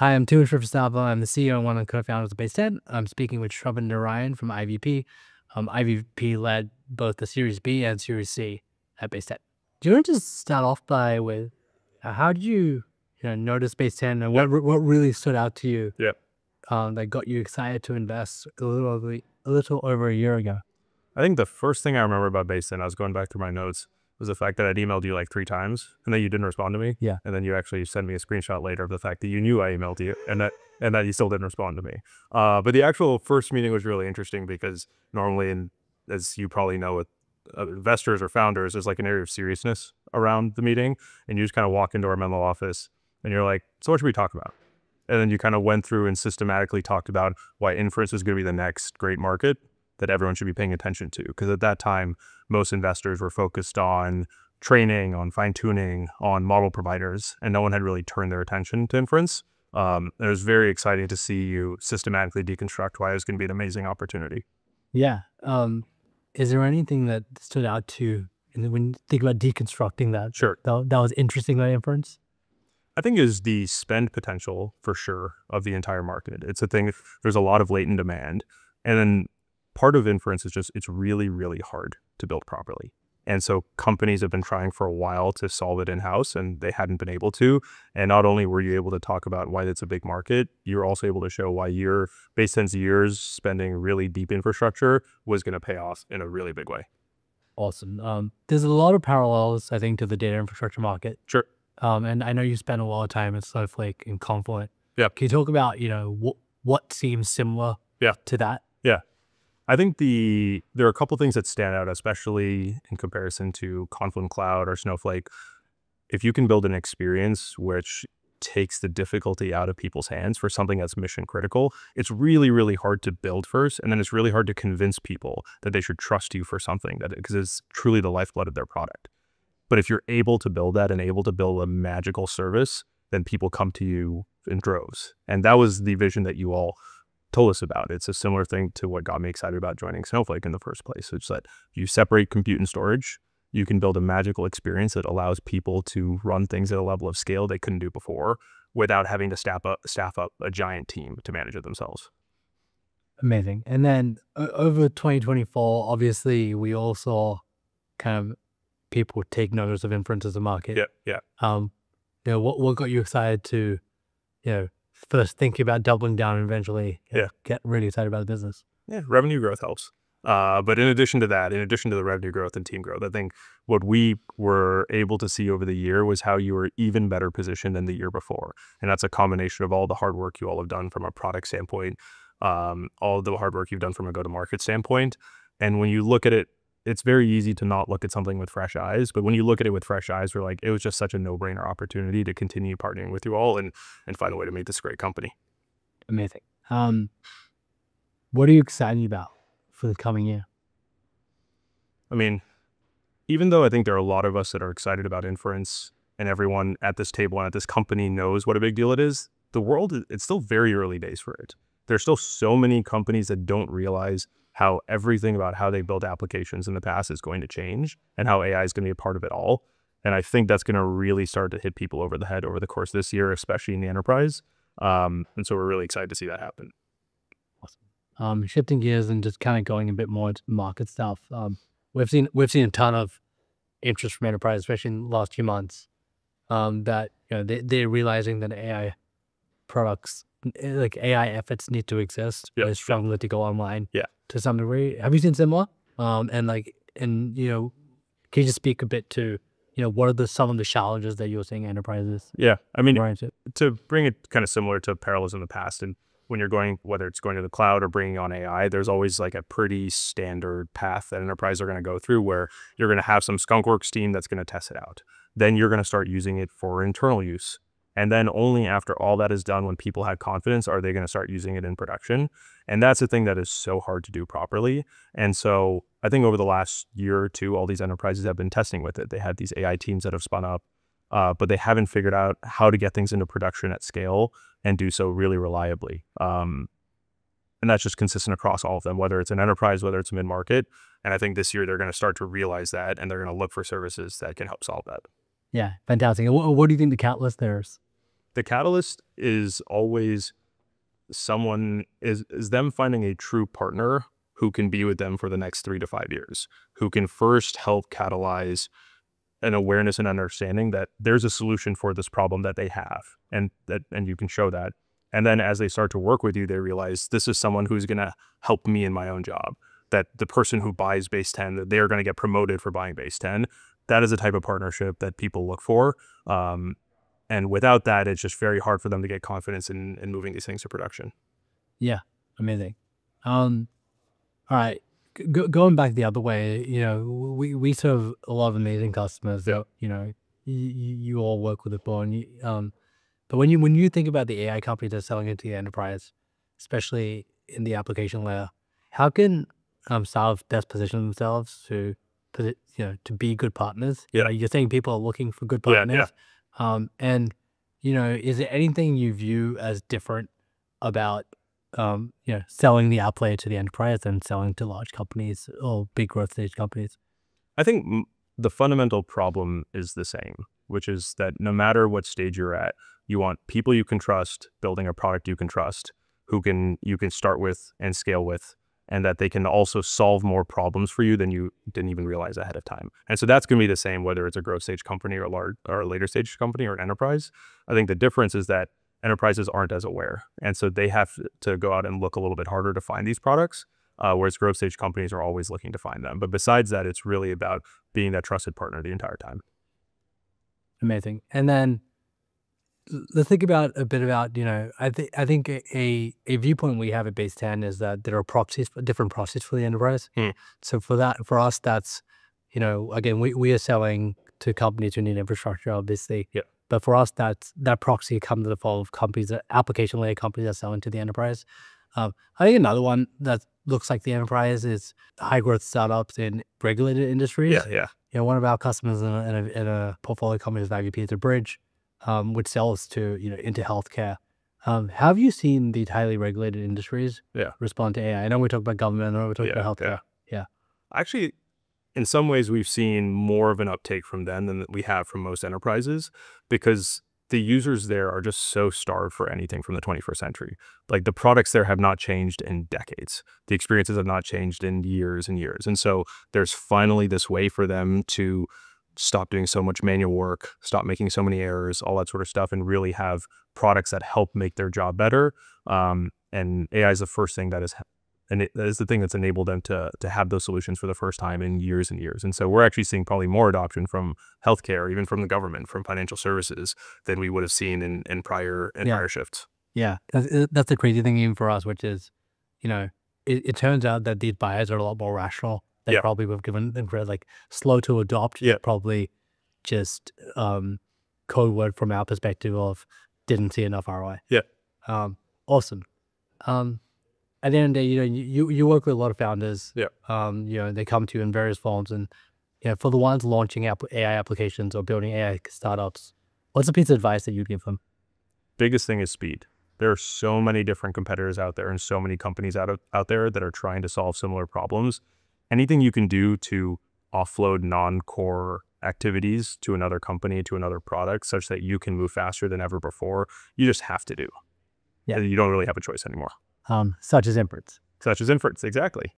Hi, I'm Tuhin Srivastava. I'm the CEO and one of the co-founders of Baseten. I'm speaking with Shravan Narayen from IVP. Um, IVP led both the Series B and Series C at Baseten. Do you want to just start off by with uh, how did you, you know, notice Baseten and what what really stood out to you? Yep. Um, that got you excited to invest a little over, a little over a year ago. I think the first thing I remember about Base 10, I was going back through my notes, was the fact that I'd emailed you like three times and then you didn't respond to me. Yeah. And then you actually sent me a screenshot later of the fact that you knew I emailed you and that and that you still didn't respond to me. Uh, but the actual first meeting was really interesting because normally, in, as you probably know, with uh, investors or founders, there's like an area of seriousness around the meeting, and you just kind of walk into our mental office and you're like, "So what should we talk about?" And then you kind of went through and systematically talked about why inference is going to be the next great market that everyone should be paying attention to. Because at that time, most investors were focused on training, on fine tuning, on model providers, and no one had really turned their attention to inference. Um, it was very exciting to see you systematically deconstruct why it was going to be an amazing opportunity. Yeah. Um, is there anything that stood out to you when you think about deconstructing that? Sure. That, that was interesting, that inference? I think is the spend potential for sure of the entire market. It's a thing, there's a lot of latent demand. And then part of inference is just, it's really, really hard to build properly. And so companies have been trying for a while to solve it in house and they hadn't been able to. And not only were you able to talk about why it's a big market, you're also able to show why your Baseten's years spending really deep infrastructure was going to pay off in a really big way. Awesome. Um, there's a lot of parallels, I think, to the data infrastructure market. Sure. Um, and I know you spent a lot of time at Snowflake and Confluent. Yeah. Can you talk about, you know, what what seems similar Yeah. to that? I think the there are a couple things that stand out, especially in comparison to Confluent Cloud or Snowflake. If you can build an experience which takes the difficulty out of people's hands for something that's mission critical, it's really, really hard to build first, and then it's really hard to convince people that they should trust you for something that because it's truly the lifeblood of their product. But if you're able to build that and able to build a magical service, then people come to you in droves. And that was the vision that you all told us about. It's a similar thing to what got me excited about joining Snowflake in the first place. It's that you separate compute and storage, you can build a magical experience that allows people to run things at a level of scale they couldn't do before without having to staff up, staff up a giant team to manage it themselves. Amazing. And then over 2024, obviously, we all saw kind of people take notice of inference as a market. Yeah, yeah. Um, you know, what, what got you excited to, you know, first thinking about doubling down and eventually Yeah. get really excited about the business? Yeah, revenue growth helps. Uh, but in addition to that, in addition to the revenue growth and team growth, I think what we were able to see over the year was how you were even better positioned than the year before. And that's a combination of all the hard work you all have done from a product standpoint, um, all the hard work you've done from a go-to-market standpoint. And when you look at it, it's very easy to not look at something with fresh eyes. But when you look at it with fresh eyes, we're like, it was just such a no-brainer opportunity to continue partnering with you all and and find a way to make this great company. Amazing. Um, what are you excited about for the coming year? I mean, even though I think there are a lot of us that are excited about inference and everyone at this table and at this company knows what a big deal it is, the world, it's still very early days for it. There's still so many companies that don't realize how everything about how they built applications in the past is going to change and how AI is going to be a part of it all. And I think that's going to really start to hit people over the head over the course of this year, especially in the enterprise. Um, and so we're really excited to see that happen. Um, shifting gears and just kind of going a bit more into market stuff. Um, we've seen we've seen a ton of interest from enterprise, especially in the last few months. Um, that you know they they're realizing that AI products, like AI efforts, need to exist. They're struggling to go online. Yeah. To some degree, have you seen similar? Um, and like, and you know, can you just speak a bit to you know what are the some of the challenges that you're seeing enterprises Yeah. I mean, run to bring it kind of similar to parallels in the past and when you're going whether it's going to the cloud or bringing on ai there's always like a pretty standard path that enterprises are going to go through where you're going to have some skunkworks team that's going to test it out then you're going to start using it for internal use and then only after all that is done when people have confidence are they going to start using it in production and that's the thing that is so hard to do properly and so i think over the last year or two all these enterprises have been testing with it they had these ai teams that have spun up uh, but they haven't figured out how to get things into production at scale and do so really reliably. Um, and that's just consistent across all of them, whether it's an enterprise, whether it's a mid market. And I think this year they're going to start to realize that and they're going to look for services that can help solve that. Yeah, fantastic. What, what do you think the catalyst there is? The catalyst is always someone is is them finding a true partner who can be with them for the next three to five years, who can first help catalyze an awareness and understanding that there's a solution for this problem that they have, and that and you can show that. And then as they start to work with you, they realize this is someone who's going to help me in my own job. That the person who buys baseten, that they are going to get promoted for buying baseten. That is a type of partnership that people look for. Um, and without that, it's just very hard for them to get confidence in, in moving these things to production. Yeah, amazing. Um, all right, G- going back the other way, you know, we we serve a lot of amazing customers. Yeah. You know, you, you all work with it, and you, um, but when you when you think about the AI companies that are selling into the enterprise, especially in the application layer, how can um startups best position themselves to, you know, to be good partners? You Yeah. know, you're saying people are looking for good partners. Yeah, yeah. Um, and you know, is there anything you view as different about um, you know, selling the app layer to the enterprise and selling to large companies or big growth stage companies? I think m- the fundamental problem is the same, which is that no matter what stage you're at, you want people you can trust building a product you can trust, who can you can start with and scale with, and that they can also solve more problems for you than you didn't even realize ahead of time. And so that's going to be the same whether it's a growth stage company or a large or a later stage company or an enterprise. I think the difference is that enterprises aren't as aware, and so they have to go out and look a little bit harder to find these products. Uh, whereas growth stage companies are always looking to find them. But besides that, it's really about being that trusted partner the entire time. Amazing. And then let's think about a bit about, you know, I think I think a, a viewpoint we have at Baseten is that there are proxies, different proxies for the enterprise. Hmm. So for that, for us, that's, you know, again, we, we are selling to companies who need infrastructure, obviously. Yeah. But for us, that's that proxy comes to the form of companies, that application layer companies that sell into the enterprise. Um, I think another one that looks like the enterprise is high growth startups in regulated industries. yeah. yeah. You know, one of our customers in a, in a, in a portfolio company is is Abridge, um, which sells to, you know, into healthcare. Um, have you seen these highly regulated industries Yeah. respond to AI? I know we talk about government, I know we talk Yeah, about healthcare. yeah. Actually, in some ways, we've seen more of an uptake from them than we have from most enterprises because the users there are just so starved for anything from the 21st century. Like the products there have not changed in decades. The experiences have not changed in years and years. And so there's finally this way for them to stop doing so much manual work, stop making so many errors, all that sort of stuff, and really have products that help make their job better. Um, and AI is the first thing that is and it, that is the thing that's enabled them to to have those solutions for the first time in years and years. And so we're actually seeing probably more adoption from healthcare, even from the government, from financial services, than we would have seen in in prior in Yeah. prior shifts. Yeah, that's, uh, that's the crazy thing even for us, which is, you know, it, it turns out that these buyers are a lot more rational. They Yeah. probably would have given them credit, like slow to adopt. Yeah. Probably just um, code word from our perspective of didn't see enough ROI. Yeah. Um, awesome. Um, at the end of the day, you know, you, you- work with a lot of founders. Yeah. Um, you know, they come to you in various forms, and you know, for the ones launching app- AI applications or building AI startups, what's a piece of advice that you'd give them? Biggest thing is speed. There are so many different competitors out there and so many companies out of, out there that are trying to solve similar problems. Anything you can do to offload non-core activities to another company, to another product, such that you can move faster than ever before, you just have to do. Yeah. You don't really have a choice anymore. Um, such as inference. such as inference. Exactly.